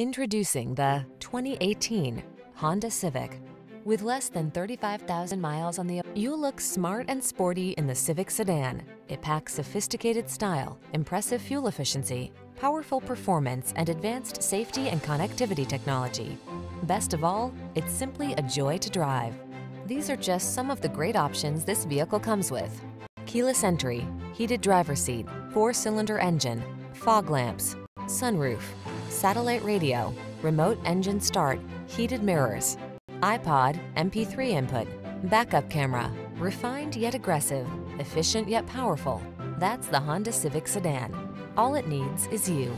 Introducing the 2018 Honda Civic. With less than 35,000 miles on the, you look smart and sporty in the Civic sedan. It packs sophisticated style, impressive fuel efficiency, powerful performance, and advanced safety and connectivity technology. Best of all, it's simply a joy to drive. These are just some of the great options this vehicle comes with. Keyless entry, heated driver seat, four-cylinder engine, fog lamps, sunroof, satellite radio, remote engine start, heated mirrors, iPod, MP3 input, backup camera, refined yet aggressive, efficient yet powerful. That's the Honda Civic Sedan. All it needs is you.